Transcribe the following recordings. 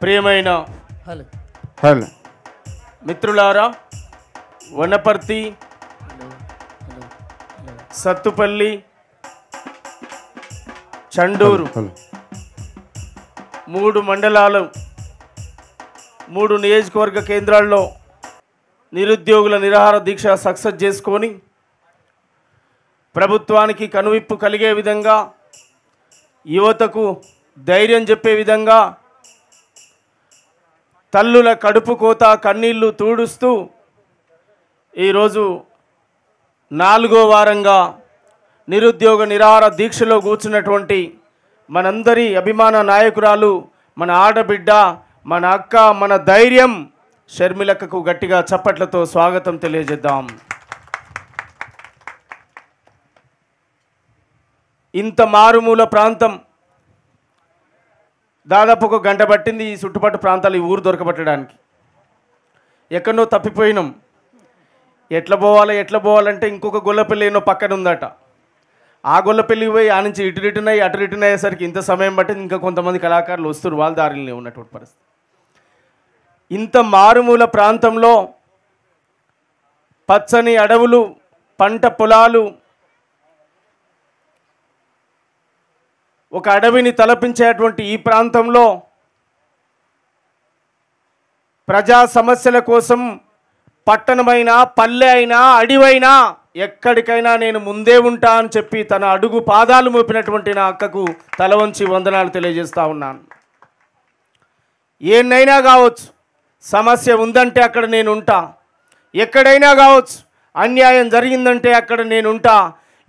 ప్రియమైన hello. Hello. మిత్రులారా వనపర్తి సత్తుపల్లి చండూరు మూడు మండలాలు మూడు నియోజకవర్గ కేంద్రాల్లో నిరుద్యోగుల నిరాహార దీక్ష సక్సెస్ చేసుకొని ప్రభుత్వానికి కనువిప్పు కలిగే విధంగా యువతకు ధైర్యం చెప్పే విధంగా తల్లుల కడుపు కోత కన్నీళ్ళు తూడుస్తూ ఈరోజు నాలుగో వారంగా నిరుద్యోగ నిరాహార దీక్షలో కూర్చున్నటువంటి మనందరి అభిమాన నాయకురాలు మన ఆడబిడ్డ మన అక్క మన ధైర్యం షర్మిలక్కకు గట్టిగా చప్పట్లతో స్వాగతం తెలియజేద్దాం. ఇంత మారుమూల ప్రాంతం దాదాపు ఒక గంట పట్టింది ఈ చుట్టుపట్టు ప్రాంతాలు ఈ ఊరు దొరకబట్టడానికి. ఎక్కడనో తప్పిపోయినాం. ఎట్లా పోవాలి ఎట్లా పోవాలంటే ఇంకొక గొల్లపల్లి ఏనో పక్కన ఉందట. ఆ గొల్లపల్లి పోయి ఆ నుంచి ఇటు రిటర్న్ అయ్యి అటు రిటర్న్ అయ్యేసరికి ఇంత సమయం పట్టింది ఇంకా కొంతమంది కళాకారులు వస్తారు వాళ్ళ దారిలో ఉన్నటువంటి పరిస్థితి. ఇంత మారుమూల ప్రాంతంలో పచ్చని అడవులు పంట పొలాలు ఒక అడవిని తలపించేటువంటి ఈ ప్రాంతంలో ప్రజా సమస్యల కోసం పట్టణమైనా పల్లె అయినా అడివైనా ఎక్కడికైనా నేను ముందే ఉంటా అని చెప్పి తన అడుగు పాదాలు మోపినటువంటి నా అక్కకు తల వంచి వందనాలు తెలియజేస్తూ ఉన్నాను. ఏనైనా కావచ్చు సమస్య ఉందంటే అక్కడ నేను ఉంటా. ఎక్కడైనా కావచ్చు అన్యాయం జరిగిందంటే అక్కడ నేనుంటా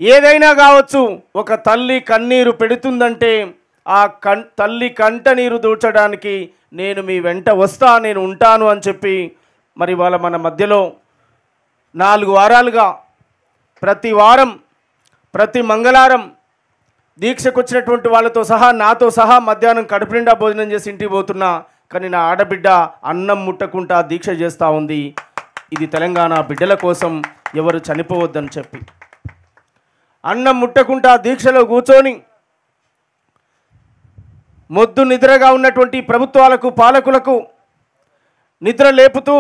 ఏదైనా కావచ్చు ఒక తల్లి కన్నీరు పెడుతుందంటే ఆ కన్ తల్లి కంట నీరు దూచడానికి నేను మీ వెంట వస్తా నేను ఉంటాను అని చెప్పి మరి వాళ్ళ మన మధ్యలో నాలుగు వారాలుగా ప్రతి వారం ప్రతి మంగళవారం దీక్షకు వచ్చినటువంటి వాళ్ళతో సహా నాతో సహా మధ్యాహ్నం కడుపు నిండా భోజనం చేసి ఇంటికి పోతున్నా కానీ నా ఆడబిడ్డ అన్నం ముట్టకుండా దీక్ష చేస్తూ ఉంది. ఇది తెలంగాణ బిడ్డల కోసం ఎవరు చనిపోవద్దని చెప్పి. అన్నం ముట్టకుండా దీక్షలో కూర్చొని మొద్దు నిద్రగా ఉన్నటువంటి ప్రభుత్వాలకు పాలకులకు నిద్ర లేపుతూ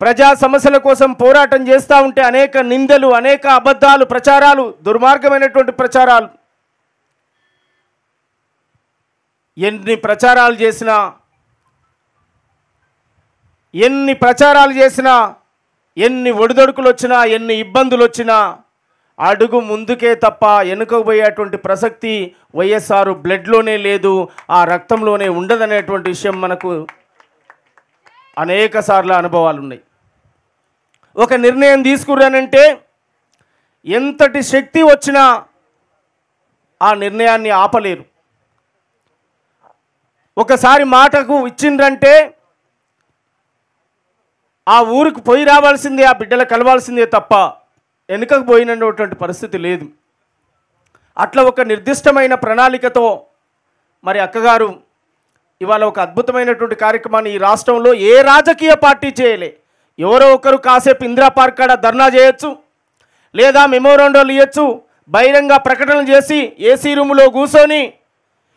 ప్రజా సమస్యల కోసం పోరాటం చేస్తూ ఉంటే అనేక నిందలు అనేక అబద్ధాలు ప్రచారాలు దుర్మార్గమైనటువంటి ప్రచారాలు. ఎన్ని ప్రచారాలు చేసినా ఎన్ని ప్రచారాలు చేసినా ఎన్ని ఒడిదొడుకులు వచ్చినా ఎన్ని ఇబ్బందులు వచ్చినా అడుగు ముందుకే తప్ప వెనుకపోయేటువంటి ప్రసక్తి వైఎస్ఆర్ బ్లడ్లోనే లేదు ఆ రక్తంలోనే ఉండదనేటువంటి విషయం మనకు అనేక సార్లు అనుభవాలు ఉన్నాయి. ఒక నిర్ణయం తీసుకురానంటే ఎంతటి శక్తి వచ్చినా ఆ నిర్ణయాన్ని ఆపలేరు. ఒకసారి మాటకు ఇచ్చిండ్రంటే ఆ ఊరికి పోయి రావాల్సిందే ఆ బిడ్డలు కలవాల్సిందే తప్ప వెనుకకు పోయినటువంటి పరిస్థితి లేదు. అట్లా ఒక నిర్దిష్టమైన ప్రణాళికతో మరి అక్కగారు ఇవాళ ఒక అద్భుతమైనటువంటి కార్యక్రమాన్ని ఈ రాష్ట్రంలో ఏ రాజకీయ పార్టీ చేయలే. ఎవరో ఒకరు కాసేపు ఇందిరా పార్క్ కాడ ధర్నా చేయొచ్చు లేదా మెమోరాండోలు ఇవ్వచ్చు బహిరంగ ప్రకటనలు చేసి ఏసీ రూములో కూర్చొని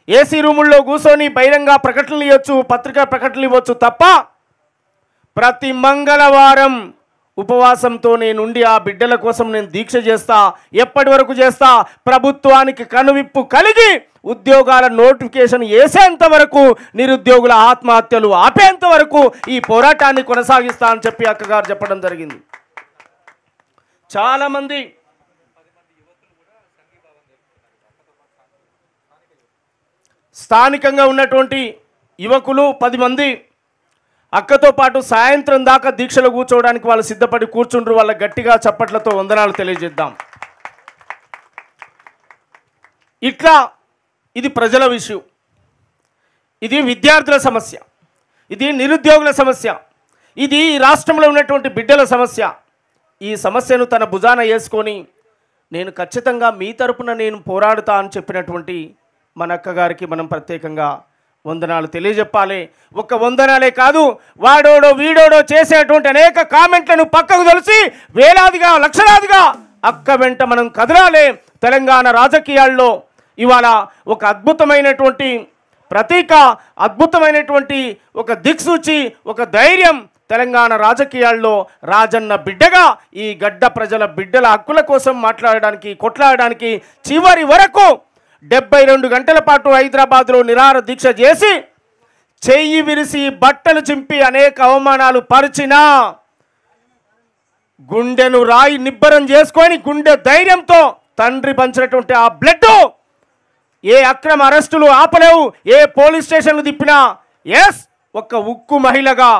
ఏసీ రూముల్లో కూర్చొని బహిరంగ ప్రకటనలు ఇవ్వచ్చు పత్రికా ప్రకటనలు ఇవ్వచ్చు తప్ప ప్రతి మంగళవారం ఉపవాసంతో నేనుండి ఆ బిడ్డల కోసం నేను దీక్ష చేస్తా ఎప్పటి వరకు చేస్తా? ప్రభుత్వానికి కనువిప్పు కలిగి ఉద్యోగాల నోటిఫికేషన్ వేసేంత వరకు నిరుద్యోగుల ఆత్మహత్యలు ఆపేంత వరకు ఈ పోరాటాన్ని కొనసాగిస్తా అని చెప్పి అక్కగారు చెప్పడం జరిగింది. చాలామంది స్థానికంగా ఉన్నటువంటి యువకులు పది మంది అక్కతో పాటు సాయంత్రం దాకా దీక్షలో కూర్చోవడానికి వాళ్ళు సిద్ధపడి కూర్చుండ్రు. వాళ్ళ గట్టిగా చప్పట్లతో వందనాలు తెలియజేద్దాం. ఇట్లా ఇది ప్రజల విషయం. ఇది విద్యార్థుల సమస్య. ఇది నిరుద్యోగుల సమస్య. ఇది ఈ రాష్ట్రంలో ఉన్నటువంటి బిడ్డల సమస్య. ఈ సమస్యను తన భుజాన వేసుకొని నేను ఖచ్చితంగా మీ తరపున నేను పోరాడుతా అని చెప్పినటువంటి మన అక్కగారికి మనం ప్రత్యేకంగా వందనాలు తెలియజెప్పాలి. ఒక్క వందనాలే కాదు వాడోడో వీడోడో చేసేటువంటి అనేక కామెంట్లను పక్కకు తెలిసి వేలాదిగా లక్షలాదిగా అక్క వెంట మనం కదలాలి తెలంగాణ రాజకీయాల్లో. ఇవాళ ఒక అద్భుతమైనటువంటి ప్రతీక అద్భుతమైనటువంటి ఒక దిక్సూచి ఒక ధైర్యం తెలంగాణ రాజకీయాల్లో రాజన్న బిడ్డగా ఈ గడ్డ ప్రజల బిడ్డల హక్కుల కోసం మాట్లాడడానికి కొట్లాడడానికి చివరి వరకు డెబ్బై రెండు గంటల పాటు హైదరాబాద్లో నిరాహార దీక్ష చేసి చెయ్యి విరిసి బట్టలు చింపి అనేక అవమానాలు పరిచినా గుండెను రాయి నిబ్బరం చేసుకొని గుండె ధైర్యంతో తండ్రి పంచినటువంటి ఆ బ్లడ్ ఏ అక్రమ అరెస్టులు ఆపలేవు ఏ పోలీస్ స్టేషన్లు తిప్పినా. ఎస్ ఒక ఉక్కు మహిళగా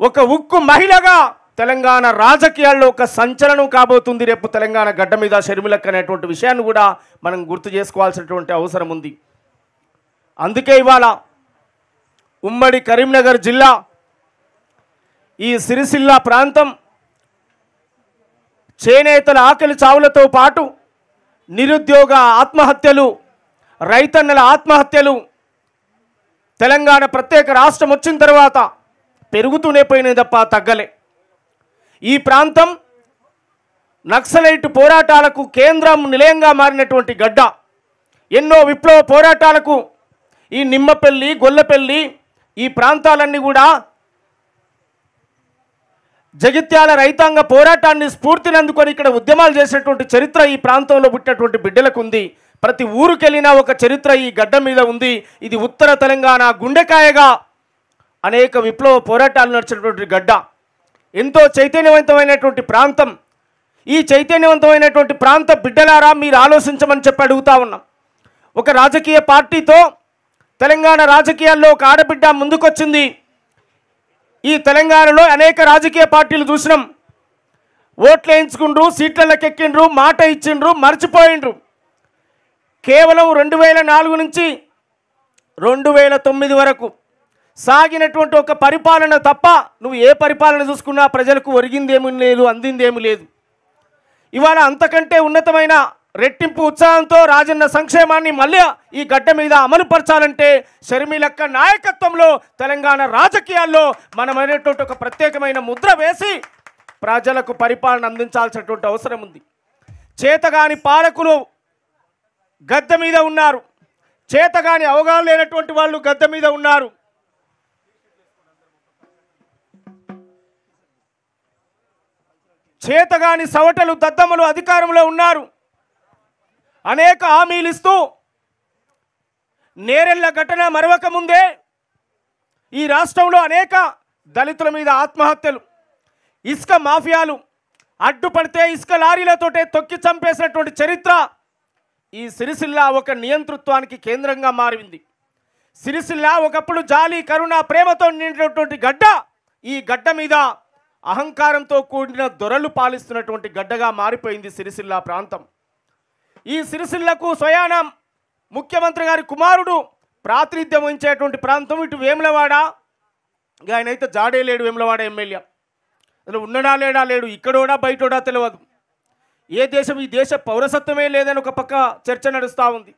ఒక ఉక్కు మహిళగా తెలంగాణ రాజకీయాల్లో ఒక సంచలనం కాబోతుంది రేపు తెలంగాణ గడ్డ మీద షర్మిలక్ అనేటువంటి విషయాన్ని కూడా మనం గుర్తు చేసుకోవాల్సినటువంటి అవసరం ఉంది. అందుకే ఇవాళ ఉమ్మడి కరీంనగర్ జిల్లా ఈ సిరిసిల్ల ప్రాంతం చేనేతల ఆకలి చావులతో పాటు నిరుద్యోగ ఆత్మహత్యలు రైతన్నల ఆత్మహత్యలు తెలంగాణ ప్రత్యేక రాష్ట్రం వచ్చిన తర్వాత పెరుగుతూనే పోయినాయి తప్ప తగ్గలే. ఈ ప్రాంతం నక్సలైట్ పోరాటాలకు కేంద్రం నిలయంగా మారినటువంటి గడ్డ. ఎన్నో విప్లవ పోరాటాలకు ఈ నిమ్మపల్లి గొల్లపల్లి ఈ ప్రాంతాలన్నీ కూడా జగిత్యాల రైతాంగ పోరాటాన్ని స్ఫూర్తినందుకొని ఇక్కడ ఉద్యమాలు చేసినటువంటి చరిత్ర ఈ ప్రాంతంలో పుట్టినటువంటి బిడ్డలకు ఉంది ప్రతి ఊరుకెళ్ళినా ఒక చరిత్ర ఈ గడ్డ మీద ఉంది. ఇది ఉత్తర తెలంగాణ గుండెకాయగా అనేక విప్లవ పోరాటాలు నడిచినటువంటి గడ్డ. ఎంతో చైతన్యవంతమైనటువంటి ప్రాంతం. ఈ చైతన్యవంతమైనటువంటి ప్రాంత బిడ్డలారా మీరు ఆలోచించమని చెప్పి అడుగుతా ఉన్నాం. ఒక రాజకీయ పార్టీతో తెలంగాణ రాజకీయాల్లో ఒక ఆడబిడ్డ ముందుకొచ్చింది. ఈ తెలంగాణలో అనేక రాజకీయ పార్టీలు చూసినాం. ఓట్లు వేయించుకుండ్రు సీట్లకి ఎక్కిండ్రు మాట ఇచ్చిండ్రు మర్చిపోయిండ్రు. కేవలం రెండు వేల నాలుగు నుంచి రెండు వేల తొమ్మిది వరకు సాగినటువంటి ఒక పరిపాలన తప్ప నువ్వు ఏ పరిపాలన చూసుకున్నా ప్రజలకు ఒరిగిందేమీ లేదు అందిందేమీ లేదు. ఇవాళ అంతకంటే ఉన్నతమైన రెట్టింపు ఉత్సాహంతో రాజన్న సంక్షేమాన్ని మళ్ళీ ఈ గడ్డ మీద అమలుపరచాలంటే షర్మిలక్క నాయకత్వంలో తెలంగాణ రాజకీయాల్లో మనమైనటువంటి ఒక ప్రత్యేకమైన ముద్ర వేసి ప్రజలకు పరిపాలన అందించాల్సినటువంటి అవసరం ఉంది. చేతగాని పాలకులు గద్దె మీద ఉన్నారు. చేతగాని అవగాహన లేనటువంటి వాళ్ళు గద్దె మీద ఉన్నారు. చేతగాని సవటలు దద్దమ్మలు అధికారంలో ఉన్నారు. అనేక హామీలు ఇస్తూ నేరెళ్ళ ఘటన మరవక ముందే ఈ రాష్ట్రంలో అనేక దళితుల మీద ఆత్మహత్యలు ఇసుక మాఫియాలు అడ్డుపడితే ఇసుక లారీలతోటే తొక్కి చంపేసినటువంటి చరిత్ర ఈ సిరిసిల్ల ఒక నియంతృత్వానికి కేంద్రంగా మారింది. సిరిసిల్ల ఒకప్పుడు జాలి కరుణ ప్రేమతో నిండినటువంటి గడ్డ ఈ గడ్డ మీద అహంకారంతో కూడిన దొరలు పాలిస్తున్నటువంటి గడ్డగా మారిపోయింది సిరిసిల్ల ప్రాంతం. ఈ సిరిసిల్లకు స్వయాన ముఖ్యమంత్రి గారి కుమారుడు ప్రాతినిధ్యం వహించేటువంటి ప్రాంతం ఇటు వేములవాడ. ఇక ఆయన అయితే జాడే లేడు వేములవాడ ఎమ్మెల్యే. అసలు ఉన్నడా లేడా లేడు ఇక్కడోడా బయటోడా తెలియదు ఏ దేశం ఈ దేశ పౌరసత్వమే లేదని ఒక పక్క చర్చ నడుస్తూ ఉంది.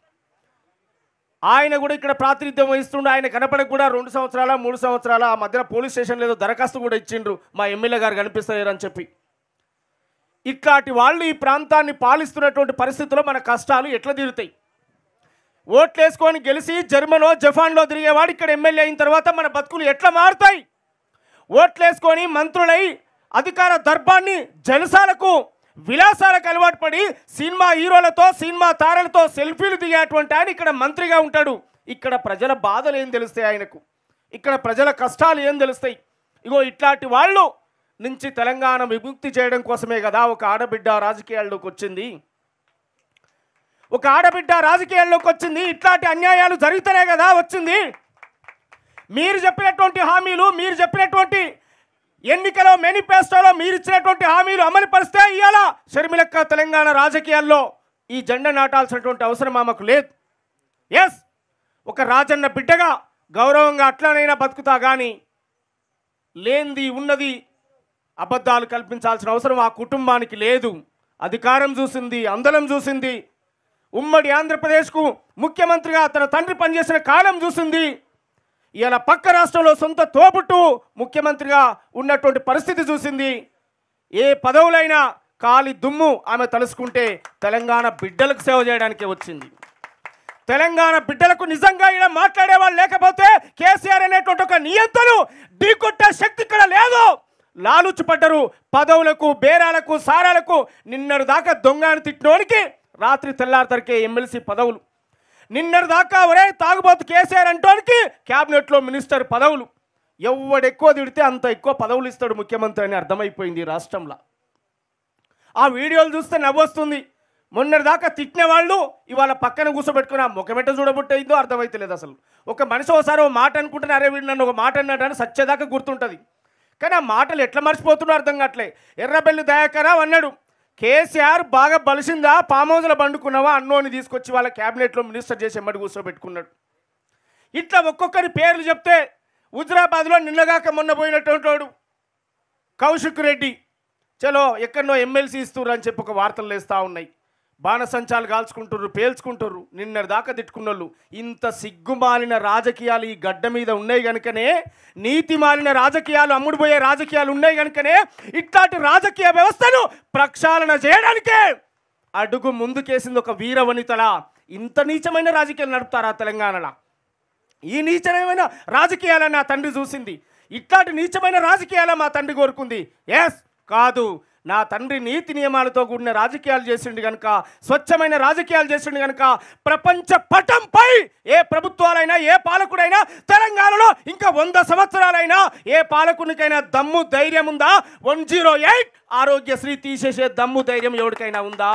ఆయన కూడా ఇక్కడ ప్రాతినిధ్యం వహిస్తుండే. ఆయన కనపడక కూడా రెండు సంవత్సరాల మూడు సంవత్సరాల ఆ మధ్యన పోలీస్ స్టేషన్ ఏదో దరఖాస్తు కూడా ఇచ్చిండ్రు. మా ఎమ్మెల్యే గారు కనిపిస్తలేరు చెప్పి. ఇట్లాంటి వాళ్ళు ఈ ప్రాంతాన్ని పాలిస్తున్నటువంటి పరిస్థితుల్లో మన కష్టాలు ఎట్లా తీరుతాయి? ఓట్లు వేసుకొని గెలిచి జర్మనో జపాన్లో తిరిగేవాడు ఇక్కడ ఎమ్మెల్యే అయిన తర్వాత మన బతుకులు ఎట్లా మారుతాయి? ఓట్లు వేసుకొని మంత్రులై అధికార దర్భాన్ని జలసాలకు విలాసాలకు అలవాటు పడి సినిమా హీరోలతో సినిమా తారలతో సెల్ఫీలు దిగేటువంటి ఆయన ఇక్కడ మంత్రిగా ఉంటాడు. ఇక్కడ ప్రజల బాధలు ఏం తెలుస్తాయి ఆయనకు? ఇక్కడ ప్రజల కష్టాలు ఏం తెలుస్తాయి? ఇగో ఇట్లాంటి వాళ్ళు నుంచి తెలంగాణ విముక్తి చేయడం కోసమే కదా ఒక ఆడబిడ్డ రాజకీయాల్లోకి వచ్చింది. ఒక ఆడబిడ్డ రాజకీయాల్లోకి వచ్చింది. ఇట్లాంటి అన్యాయాలు జరుగుతాయి కదా వచ్చింది. మీరు చెప్పినటువంటి హామీలు మీరు చెప్పినటువంటి ఎన్నికలో మేనిఫెస్టోలో మీరు ఇచ్చినటువంటి హామీలు అమలు పరిస్తే ఇవాళ షర్మిలక్క తెలంగాణ రాజకీయాల్లో ఈ జెండా నాటాల్సినటువంటి అవసరం ఆమెకు లేదు. ఎస్ ఒక రాజన్న బిడ్డగా గౌరవంగా అట్లనైనా బతుకుతా కానీ లేనిది ఉన్నది అబద్ధాలు కల్పించాల్సిన అవసరం ఆ కుటుంబానికి లేదు. అధికారం చూసింది అందలం చూసింది. ఉమ్మడి ఆంధ్రప్రదేశ్కు ముఖ్యమంత్రిగా తన తండ్రి పనిచేసిన కాలం చూసింది. ఇలా పక్క రాష్ట్రంలో సొంత తోపుట్టు ముఖ్యమంత్రిగా ఉన్నటువంటి పరిస్థితి చూసింది. ఏ పదవులైనా కాలి దుమ్ము ఆమె తలుసుకుంటే తెలంగాణ బిడ్డలకు సేవ చేయడానికే వచ్చింది. తెలంగాణ బిడ్డలకు నిజంగా ఇలా మాట్లాడేవాళ్ళు లేకపోతే కేసీఆర్ అనేటువంటి ఒక నియంత్రను ఢీకొట్టే శక్తి ఇక్కడ లేదు. లాలుచి పడ్డరు పదవులకు బేరాలకు సారాలకు నిన్నటి దాకా దొంగను తిట్టినోడికి రాత్రి తెల్లారితరికే ఎమ్మెల్సీ పదవులు. నిన్నటి దాకా ఒరే తాగుబోతు కేసీఆర్ అంటోనికి క్యాబినెట్లో మినిస్టర్ పదవులు. ఎవడు ఎక్కువ తిడితే అంత ఎక్కువ పదవులు ఇస్తాడు ముఖ్యమంత్రి అని అర్థమైపోయింది ఈ రాష్ట్రంలో. ఆ వీడియోలు చూస్తే నవ్వొస్తుంది. మొన్నటి దాకా తిట్టిన వాళ్ళు ఇవాళ పక్కన కూర్చోబెట్టుకుని ఆ ముఖమెట్ట చూడబుట్టయిందో అర్థమైతలేదు అసలు. ఒక మనిషి ఒకసారి ఒక మాట అనుకుంటున్నా అరే వీడు నన్ను ఒక మాట అన్నాడని సచ్చేదాకా గుర్తుంటుంది. కానీ ఆ మాటలు ఎట్లా మర్చిపోతున్నా అర్థం కావట్లే. ఎర్రబెల్లి దయాకరావు అన్నాడు. కేసీఆర్ బాగా బలిసిందా? పామ్ హౌస్లో పండుకున్నావా? అన్నోని తీసుకొచ్చి వాళ్ళ క్యాబినెట్లో మినిస్టర్ చేసి ఎమ్మడి కూర్చోబెట్టుకున్నాడు. ఇట్లా ఒక్కొక్కరి పేర్లు చెప్తే హుజరాబాద్లో నిన్నగాక మొన్న పోయినటువంటి వాడు కౌశిక్ రెడ్డి. చలో ఎక్కడనో ఎమ్మెల్సీ ఇస్తున్నారు అని చెప్పి ఒక వార్తలు లేస్తూ ఉన్నాయి. బాణసంచాలు కాల్చుకుంటుర్రు పేల్చుకుంటుర్రు నిన్న దాకా తిట్టుకున్నోళ్ళు. ఇంత సిగ్గుమాలిన రాజకీయాలు ఈ గడ్డ మీద ఉన్నాయి కనుకనే నీతి మాలిన రాజకీయాలు అమ్ముడుపోయే రాజకీయాలు ఉన్నాయి కనుకనే ఇట్లాంటి రాజకీయ వ్యవస్థను ప్రక్షాళన చేయడానికే అడుగు ముందుకేసింది ఒక వీరవనితలా. ఇంత నీచమైన రాజకీయాలు నడుపుతారా తెలంగాణలో? ఈ నీచమైన రాజకీయాలను నా తండ్రి చూసింది. ఇట్లాంటి నీచమైన రాజకీయాల మా తండ్రి కోరుకుంది. ఎస్ కాదు. నా తండ్రి నీతి నియమాలతో కూడిన రాజకీయాలు చేసిండు కనుక స్వచ్ఛమైన రాజకీయాలు చేసిండు కనుక ప్రపంచ పటంపై ఏ ప్రభుత్వాలైనా ఏ పాలకుడైనా తెలంగాణలో ఇంకా వంద సంవత్సరాలైనా ఏ పాలకునికైనా దమ్ము ధైర్యం ఉందా? వన్ జీరో ఎయిట్ ఆరోగ్యశ్రీ తీసేసే దమ్ము ధైర్యం ఎవరికైనా ఉందా?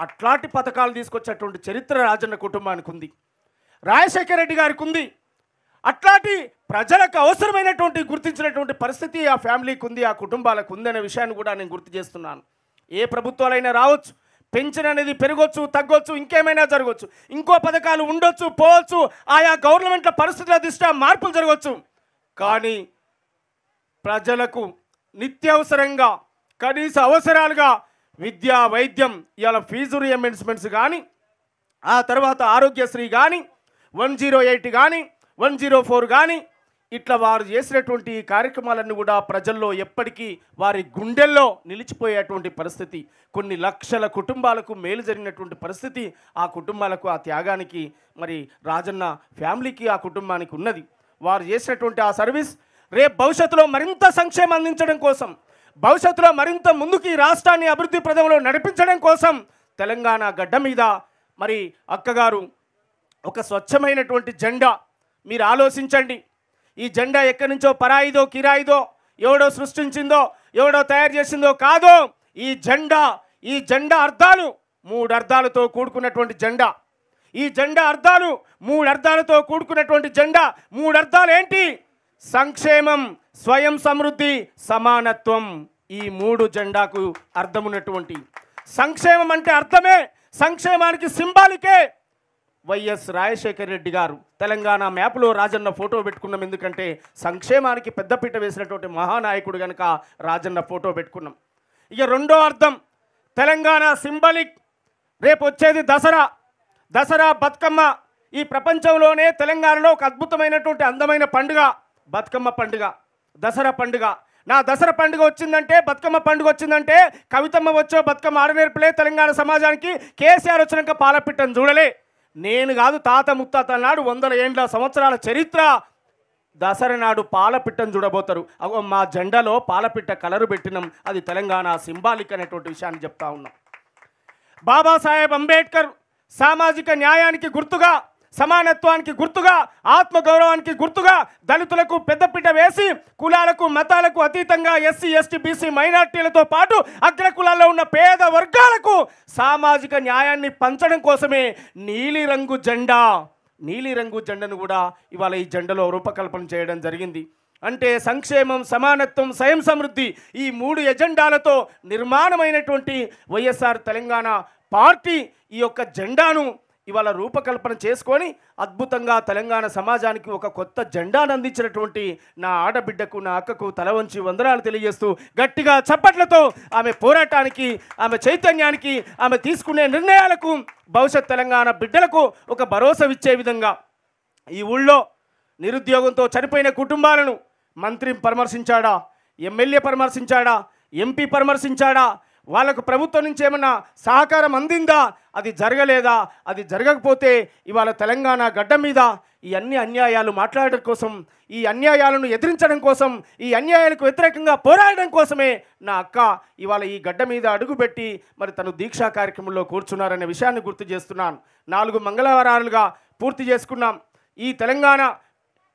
అట్లాంటి పథకాలు తీసుకొచ్చేటువంటి చరిత్ర రాజన్న కుటుంబానికి ఉంది. రాజశేఖర రెడ్డి గారికి ఉంది. అట్లాంటి ప్రజలకు అవసరమైనటువంటి గుర్తించినటువంటి పరిస్థితి ఆ ఫ్యామిలీకి ఉంది ఆ కుటుంబాలకు ఉంది అనే విషయాన్ని కూడా నేను గుర్తు చేస్తున్నాను. ఏ ప్రభుత్వాలైనా రావచ్చు పెన్షన్ అనేది పెరగొచ్చు తగ్గొచ్చు ఇంకేమైనా జరగవచ్చు ఇంకో పథకాలు ఉండొచ్చు పోవచ్చు ఆయా గవర్నమెంట్ల పరిస్థితుల దృష్ట్యా మార్పులు జరగవచ్చు కానీ ప్రజలకు నిత్యావసరంగా కనీస అవసరాలుగా విద్య వైద్యం ఇవాళ ఫీజు రియంబర్స్మెంట్స్ కానీ ఆ తర్వాత ఆరోగ్యశ్రీ కానీ వన్ జీరో ఎయిట్ కానీ వన్ జీరో ఫోర్ కానీ ఇట్లా వారు చేసినటువంటి కార్యక్రమాలన్నీ కూడా ప్రజల్లో ఎప్పటికీ వారి గుండెల్లో నిలిచిపోయేటువంటి పరిస్థితి. కొన్ని లక్షల కుటుంబాలకు మేలు జరిగినటువంటి పరిస్థితి ఆ కుటుంబాలకు ఆ త్యాగానికి మరి రాజన్న ఫ్యామిలీకి ఆ కుటుంబానికి ఉన్నది. వారు చేసినటువంటి ఆ సర్వీస్ రేపు భవిష్యత్తులో మరింత సంక్షేమం అందించడం కోసం భవిష్యత్తులో మరింత ముందుకు ఈ రాష్ట్రాన్ని అభివృద్ధి ప్రదంలో నడిపించడం కోసం తెలంగాణ గడ్డ మీద మరి అక్కగారు ఒక స్వచ్ఛమైనటువంటి జెండా మీరు ఆలోచించండి. ఈ జెండా ఎక్కడి నుంచో పరాయిదో కిరాయిదో ఎవడో సృష్టించిందో ఎవడో తయారు చేసిందో కాదో ఈ జెండా ఈ జెండా అర్థాలు మూడు అర్థాలతో కూడుకున్నటువంటి జెండా. ఈ జెండా అర్థాలు మూడు అర్థాలతో కూడుకున్నటువంటి జెండా. మూడు అర్థాలు ఏంటి? సంక్షేమం స్వయం సమృద్ధి సమానత్వం ఈ మూడు జెండాకు అర్థమున్నటువంటి. సంక్షేమం అంటే అర్థమే. సంక్షేమానికి సింబాలికే. వైఎస్ రాజశేఖర రెడ్డి గారు. తెలంగాణ మ్యాప్లో రాజన్న ఫోటో పెట్టుకున్నాం. ఎందుకంటే సంక్షేమానికి పెద్దపీట వేసినటువంటి మహానాయకుడు కనుక రాజన్న ఫోటో పెట్టుకున్నాం. ఇక రెండో అర్థం తెలంగాణ సింబలిక్. రేపు వచ్చేది దసరా. దసరా బతుకమ్మ. ఈ ప్రపంచంలోనే తెలంగాణలో ఒక అద్భుతమైనటువంటి అందమైన పండుగ బతుకమ్మ పండుగ దసరా పండుగ. నా దసరా పండుగ వచ్చిందంటే బతుకమ్మ పండుగ వచ్చిందంటే కవితమ్మ వచ్చో బతుకమ్మ ఆడనేర్పలే తెలంగాణ సమాజానికి కేసీఆర్ వచ్చినాక పాలపిట్టను చూడలే. నేను కాదు తాత ముత్తాత నాడు వందల ఏండ్ల సంవత్సరాల చరిత్ర. దసరా నాడు పాలపిట్టను చూడబోతారు. అగో మా జెండాలో పాలపిట్ట కలరు పెట్టినాం. అది తెలంగాణ సింబాలిక్ అనేటువంటి విషయాన్ని చెప్తా ఉన్నాం. బాబాసాహెబ్ అంబేద్కర్ సామాజిక న్యాయానికి గుర్తుగా సమానత్వానికి గుర్తుగా ఆత్మగౌరవానికి గుర్తుగా దళితులకు పెద్దపీట వేసి కులాలకు మతాలకు అతీతంగా ఎస్సీ ఎస్టీ బీసీ మైనార్టీలతో పాటు అగ్ర కులాల్లో ఉన్న పేద వర్గాలకు సామాజిక న్యాయాన్ని పంచడం కోసమే నీలిరంగు జెండా. నీలిరంగు జెండాను కూడా ఇవాళ ఈ జెండలో రూపకల్పన చేయడం జరిగింది. అంటే సంక్షేమం సమానత్వం స్వయం సమృద్ధి ఈ మూడు ఎజెండాలతో నిర్మాణమైనటువంటి వైఎస్ఆర్ తెలంగాణ పార్టీ ఈ యొక్క జెండాను ఇవాళ రూపకల్పన చేసుకొని అద్భుతంగా తెలంగాణ సమాజానికి ఒక కొత్త జెండాను అందించినటువంటి నా ఆడబిడ్డకు నా అక్కకు తల వంచి వందనాలు తెలియజేస్తూ గట్టిగా చప్పట్లతో ఆమె పోరాటానికి ఆమె చైతన్యానికి ఆమె తీసుకునే నిర్ణయాలకు భవిష్యత్ తెలంగాణ బిడ్డలకు ఒక భరోసా ఇచ్చే విధంగా ఈ ఊళ్ళో నిరుద్యోగంతో చనిపోయిన కుటుంబాలను మంత్రి పరామర్శించాడా? ఎమ్మెల్యే పరామర్శించాడా? ఎంపీ పరామర్శించాడా? వాళ్ళకు ప్రభుత్వం నుంచి ఏమన్నా సహకారం అందిందా? అది జరగలేదా? అది జరగకపోతే ఇవాళ తెలంగాణ గడ్డ మీద ఈ అన్ని అన్యాయాలు మాట్లాడడం కోసం ఈ అన్యాయాలను ఎదిరించడం కోసం ఈ అన్యాయాలకు వ్యతిరేకంగా పోరాడడం కోసమే నా అక్క ఇవాళ ఈ గడ్డ మీద అడుగుపెట్టి మరి తను దీక్షా కార్యక్రమంలో కూర్చున్నారనే విషయాన్ని గుర్తు చేస్తున్నాను. నాలుగు మంగళవారాలుగా పూర్తి చేసుకున్నాం. ఈ తెలంగాణ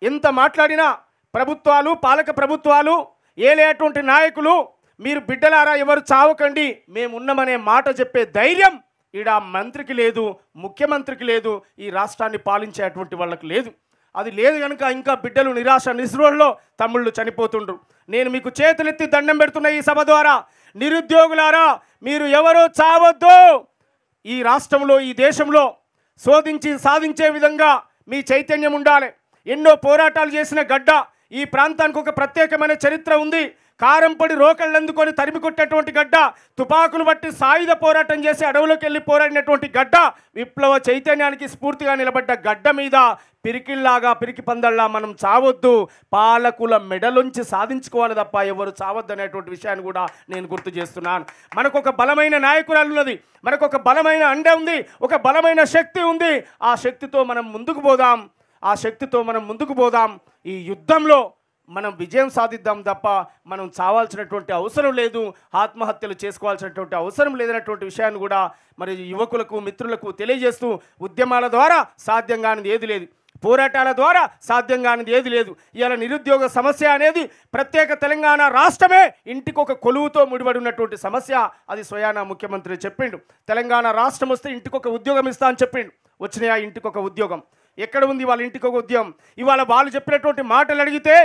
ఎంత మాట్లాడినా ప్రభుత్వాలు పాలక ప్రభుత్వాలు ఏలేటువంటి నాయకులు మీరు బిడ్డలారా ఎవరు చావకండి. మేమున్నామనే మాట చెప్పే ధైర్యం ఈడ మంత్రికి లేదు ముఖ్యమంత్రికి లేదు ఈ రాష్ట్రాన్ని పాలించేటువంటి వాళ్ళకి లేదు. అది లేదు కనుక ఇంకా బిడ్డలు నిరాశ నిస్రోహంలో తమ్ముళ్ళు చనిపోతుండ్రు. నేను మీకు చేతులెత్తి దండం పెడుతున్న ఈ సభ ద్వారా నిరుద్యోగులారా మీరు ఎవరో చావద్దు. ఈ రాష్ట్రంలో ఈ దేశంలో శోధించి సాధించే విధంగా మీ చైతన్యం ఉండాలి. ఎన్నో పోరాటాలు చేసిన గడ్డ ఈ ప్రాంతానికి ఒక ప్రత్యేకమైన చరిత్ర ఉంది. కారంపొడి రోకళ్ళు అందుకొని తరిమి కొట్టేటువంటి గడ్డ తుపాకులు బట్టి సాయుధ పోరాటం చేసి అడవులోకి వెళ్ళి పోరాడినటువంటి గడ్డ విప్లవ చైతన్యానికి స్ఫూర్తిగా నిలబడ్డ గడ్డ మీద పిరికిల్లాగా పిరికి పందల్లా మనం చావొద్దు. పాలకుల మెడలుంచి సాధించుకోవాలి తప్ప ఎవరు చావద్దు అనేటువంటి విషయాన్ని కూడా నేను గుర్తు చేస్తున్నాను. మనకు ఒక బలమైన నాయకురాలు ఉన్నది మనకు ఒక బలమైన అండ ఉంది ఒక బలమైన శక్తి ఉంది. ఆ శక్తితో మనం ముందుకు పోదాం ఆ శక్తితో మనం ముందుకు పోదాం. ఈ యుద్ధంలో మనం విజయం సాధిద్దాం తప్ప మనం చావాల్సినటువంటి అవసరం లేదు ఆత్మహత్యలు చేసుకోవాల్సినటువంటి అవసరం లేదన్నటువంటి విషయాన్ని కూడా మరి యువకులకు మిత్రులకు తెలియజేస్తూ ఉద్యమాల ద్వారా సాధ్యం కానిది ఏది లేదు. పోరాటాల ద్వారా సాధ్యం కానిది ఏది లేదు. ఇలా నిరుద్యోగ సమస్య అనేది ప్రత్యేక తెలంగాణ రాష్ట్రమే ఇంటికి ఒక కొలువుతో ముడిపడి ఉన్నటువంటి సమస్య అది స్వయానా ముఖ్యమంత్రి చెప్పిండు. తెలంగాణ రాష్ట్రం వస్తే ఇంటికి ఒక ఉద్యోగం ఇస్తా అని చెప్పిండు. వచ్చినాయా ఇంటికి ఒక ఉద్యోగం? ఎక్కడ ఉంది వాళ్ళ ఇంటికి ఒక ఉద్యోగం? ఇవాళ వాళ్ళు చెప్పినటువంటి మాటలు అడిగితే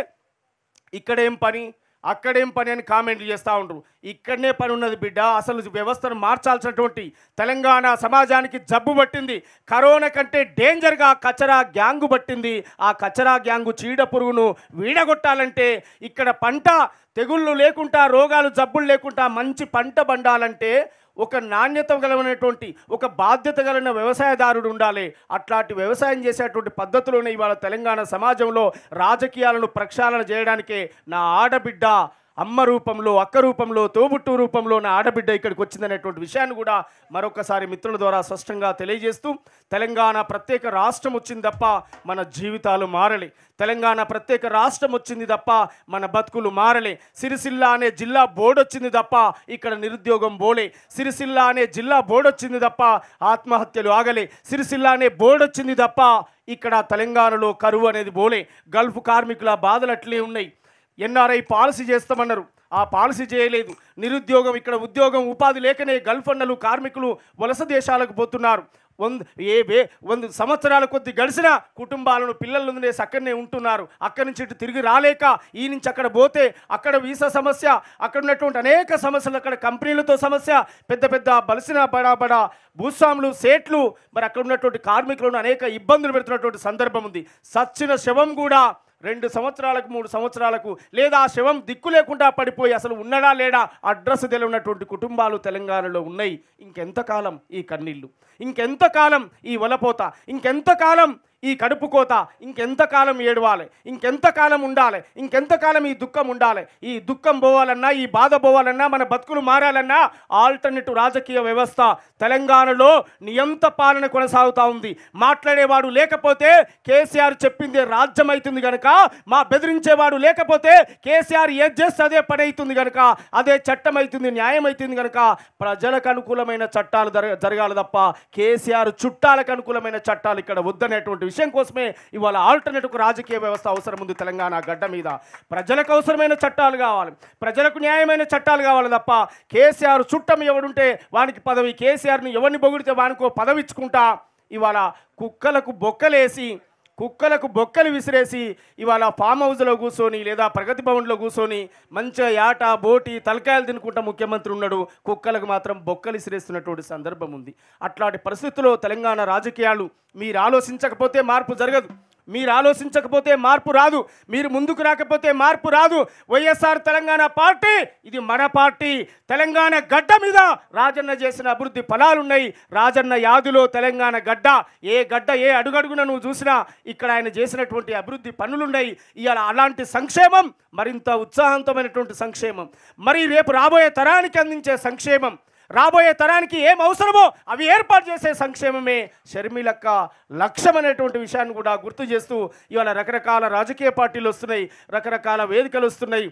ఇక్కడేం పని? అక్కడేం పని అని కామెంట్లు చేస్తూ ఉండరు. ఇక్కడనే పని ఉన్నది బిడ్డ. అసలు వ్యవస్థను మార్చాల్సినటువంటి తెలంగాణ సమాజానికి జబ్బు పట్టింది. కరోనా కంటే డేంజర్గా కచరా గ్యాంగు పట్టింది. ఆ కచరా గ్యాంగు చీడ పురుగును వీడగొట్టాలంటే ఇక్కడ పంట తెగుళ్ళు లేకుండా రోగాలు జబ్బులు లేకుండా మంచి పంట పండాలంటే ఒక నాణ్యత గలమైనటువంటి ఒక బాధ్యత కలిగిన వ్యవసాయదారుడు ఉండాలి. అట్లాంటి వ్యవసాయం చేసేటువంటి పద్ధతిలోనే ఇవాళ తెలంగాణ సమాజంలో రాజకీయాలను ప్రక్షాళన చేయడానికే నా ఆడబిడ్డ అమ్మ రూపంలో అక్క రూపంలో తోబుట్టు రూపంలో నా ఆడబిడ్డ ఇక్కడికి వచ్చిందనేటువంటి విషయాన్ని కూడా మరొకసారి మిత్రుల ద్వారా స్పష్టంగా తెలియజేస్తూ తెలంగాణ ప్రత్యేక రాష్ట్రం వచ్చింది తప్ప మన జీవితాలు మారలే. తెలంగాణ ప్రత్యేక రాష్ట్రం వచ్చింది తప్ప మన బతుకులు మారలే. సిరిసిల్ల అనే జిల్లా బోర్డు వచ్చింది తప్ప ఇక్కడ నిరుద్యోగం బోలే సిరిసిల్ల అనే జిల్లా బోర్డు వచ్చింది తప్ప ఆత్మహత్యలు ఆగలే. సిరిసిల్ల అనే బోర్డు వచ్చింది తప్ప ఇక్కడ తెలంగాణలో కరువు అనేది బోలే గల్ఫ్ కార్మికుల బాధలు అట్లే ఉన్నాయి. ఎన్ఆర్ఐ పాలసీ చేస్తామన్నారు. ఆ పాలసీ చేయలేదు. నిరుద్యోగం ఇక్కడ ఉద్యోగం ఉపాధి లేకనే గల్ఫ్ అన్నలు కార్మికులు వలస దేశాలకు పోతున్నారు. వంద ఏ వే వంద సంవత్సరాల కొద్ది గడిచిన కుటుంబాలను పిల్లలు వదిలేసి అక్కడనే ఉంటున్నారు. అక్కడి నుంచి ఇటు తిరిగి రాలేక ఈ నుంచి అక్కడ పోతే అక్కడ వీసా సమస్య అక్కడ ఉన్నటువంటి అనేక సమస్యలు అక్కడ కంపెనీలతో సమస్య పెద్ద పెద్ద బలసిన బడా బడా భూస్వాములు సేట్లు మరి అక్కడ ఉన్నటువంటి కార్మికులను అనేక ఇబ్బందులు పెడుతున్నటువంటి సందర్భం ఉంది. సచ్చిన శవం కూడా రెండు సంవత్సరాలకు మూడు సంవత్సరాలకు లేదా ఆ శవం దిక్కు లేకుండా పడిపోయి అసలు ఉన్నడా లేడా? అడ్రస్ తెలియనటువంటి కుటుంబాలు తెలంగాణలో ఉన్నాయి. ఇంకెంతకాలం ఈ కన్నీళ్ళు? ఇంకెంతకాలం ఈ వలపోత? ఇంకెంతకాలం ఈ కడుపు కోత ఇంకెంతకాలం ఏడవాలి? ఇంకెంతకాలం ఉండాలి? ఇంకెంతకాలం ఈ దుఃఖం ఉండాలి? ఈ దుఃఖం పోవాలన్నా ఈ బాధ పోవాలన్నా మన బతుకులు మారాలన్నా ఆల్టర్నేటివ్ రాజకీయ వ్యవస్థ తెలంగాణలో నియంత పాలన కొనసాగుతూ ఉంది. మాట్లాడేవాడు లేకపోతే కేసీఆర్ చెప్పింది రాజ్యం అవుతుంది కనుక మా బెదిరించేవాడు లేకపోతే కేసీఆర్ ఏం చేస్తే అదే పని అవుతుంది కనుక అదే చట్టం అవుతుంది న్యాయం అవుతుంది కనుక ప్రజలకు అనుకూలమైన చట్టాలు జరగ జరగాలి తప్ప కేసీఆర్ చుట్టాలకు అనుకూలమైన చట్టాలు ఇక్కడ వద్దనేటువంటి విషయం కోసమే ఇవాళ ఆల్టర్నేటివ్ రాజకీయ వ్యవస్థ అవసరం ఉంది తెలంగాణ గడ్డ మీద. ప్రజలకు అవసరమైన చట్టాలు కావాలి. ప్రజలకు న్యాయమైన చట్టాలు కావాలి తప్ప కేసీఆర్ చుట్టం ఎవడుంటే వానికి పదవి. కేసీఆర్ని ఎవరిని పొగిడితే వానికో పదవి ఇచ్చుకుంటా ఇవాళ కుక్కలకు బొక్కలేసి కుక్కలకు బొక్కలు విసిరేసి ఇవాళ ఫామ్ హౌస్లో కూర్చొని లేదా ప్రగతి భవన్లో కూర్చొని మంచిగా యాట బోటి తలకాయలు తినుకుంటా ముఖ్యమంత్రి ఉన్నాడు. కుక్కలకు మాత్రం బొక్కలు విసిరేస్తున్నటువంటి సందర్భం ఉంది. అట్లాంటి పరిస్థితుల్లో తెలంగాణ రాజకీయాలు మీరు ఆలోచించకపోతే మార్పు జరగదు. మీరు ఆలోచించకపోతే మార్పు రాదు. మీరు ముందుకు రాకపోతే మార్పు రాదు. వైఎస్ఆర్ తెలంగాణ పార్టీ ఇది మన పార్టీ. తెలంగాణ గడ్డ మీద రాజన్న చేసిన అభివృద్ధి ఫలాలున్నాయి. రాజన్న యాదులో తెలంగాణ గడ్డ. ఏ గడ్డ ఏ అడుగడుగున నువ్వు చూసినా ఇక్కడ ఆయన చేసినటువంటి అభివృద్ధి పనులున్నాయి. ఇవాళ అలాంటి సంక్షేమం మరింత ఉత్సాహవంతమైనటువంటి సంక్షేమం. మరి రేపు రాబోయే తరానికి అందించే సంక్షేమం రాబోయే తరానికి ఏం అవసరమో అవి ఏర్పాటు చేసే సంక్షేమమే షర్మిలక్క లక్ష్యం అనేటువంటి విషయాన్ని కూడా గుర్తు చేస్తూ ఇవాళ రకరకాల రాజకీయ పార్టీలు వస్తున్నాయి రకరకాల వేదికలు వస్తున్నాయి.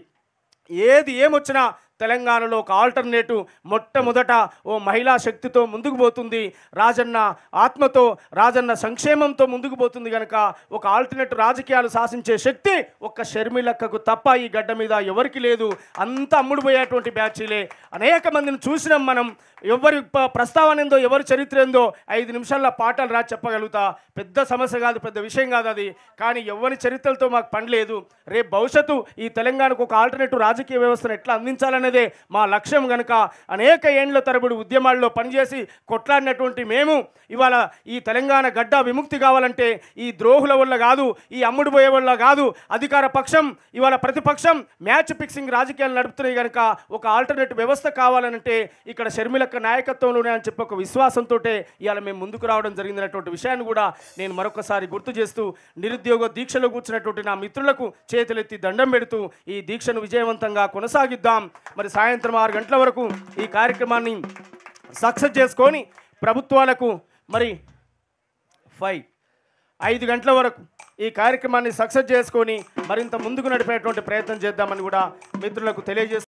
ఏది ఏమొచ్చినా తెలంగాణలో ఒక ఆల్టర్నేటివ్ మొట్టమొదట ఓ మహిళా శక్తితో ముందుకు పోతుంది. రాజన్న ఆత్మతో రాజన్న సంక్షేమంతో ముందుకు పోతుంది కనుక ఒక ఆల్టర్నేటివ్ రాజకీయాలు శాసించే శక్తి ఒక్క షర్మిలక్కకు తప్ప ఈ గడ్డ మీద ఎవరికి లేదు. అంత అమ్ముడుపోయేటువంటి బ్యాచీలే. అనేక మందిని చూసినాం మనం. ఎవరి ప్రస్తావన ఏందో ఎవరి చరిత్ర ఏందో ఐదు నిమిషాల్లో పాటలు రా చెప్పగలుగుతా. పెద్ద సమస్య కాదు పెద్ద విషయం కాదు అది. కానీ ఎవరి చరిత్రలతో మాకు పని లేదు. రేపు భవిష్యత్తు ఈ తెలంగాణకు ఒక ఆల్టర్నేటివ్ రాజకీయ వ్యవస్థను ఎట్లా అందించాలనేది మా లక్ష్యం కనుక అనేక ఏండ్ల తరబడి ఉద్యమాల్లో పనిచేసి కొట్లాడినటువంటి మేము ఇవాళ ఈ తెలంగాణ గడ్డ విముక్తి కావాలంటే ఈ ద్రోహుల వల్ల కాదు ఈ అమ్ముడు పోయే వల్ల కాదు అధికార పక్షం ఇవాళ ప్రతిపక్షం మ్యాచ్ ఫిక్సింగ్ రాజకీయాలు నడుపుతున్నాయి కనుక ఒక ఆల్టర్నేట్ వ్యవస్థ కావాలనంటే ఇక్కడ షర్మిలక్క నాయకత్వంలోనే అని చెప్పి ఒక విశ్వాసంతో ఇవాళ మేము ముందుకు రావడం జరిగినటువంటి విషయాన్ని కూడా నేను మరొకసారి గుర్తు చేస్తూ నిరుద్యోగ దీక్షలో కూర్చున్నటువంటి నా మిత్రులకు చేతులెత్తి దండం పెడుతూ ఈ దీక్షను విజయవంతంగా కొనసాగిద్దాం. మరి సాయంత్రం ఆరు గంటల వరకు ఈ కార్యక్రమాన్ని సక్సెస్ చేసుకొని ప్రభుత్వాలకు మరి ఫైవ్ ఐదు గంటల వరకు ఈ కార్యక్రమాన్ని సక్సెస్ చేసుకొని మరింత ముందుకు నడిపేటువంటి ప్రయత్నం చేద్దామని కూడా మిత్రులకు తెలియజేస్తాను